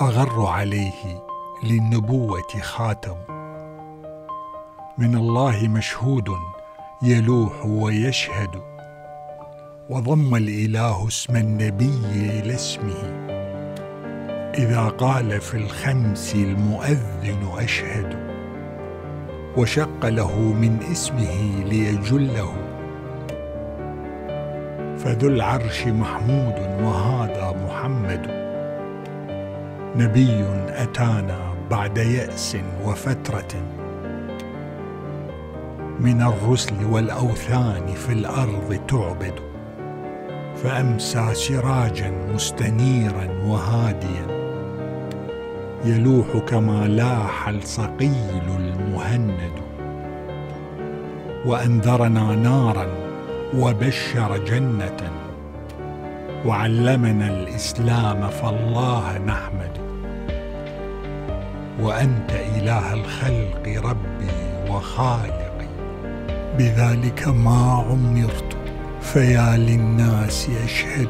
أغر عليه للنبوة خاتم. من الله مشهود يلوح ويشهد وضم الإله اسم النبي إلى اسمه إذا قال في الخمس المؤذن أشهد وشق له من اسمه ليجله. فذو العرش محمود وهذا محمد. نبي أتانا بعد يأس وفترة. من الرسل والأوثان في الأرض تعبد فأمسى سراجا مستنيرا وهاديا. يلوح كما لاح الصقيل المهند. وأنذرنا نارا وبشر جنة. وعلمنا الإسلام فالله نحمد وأنت إله الخلق ربي وخالقي. بذلك ما عمرت فيا للناس أشهد.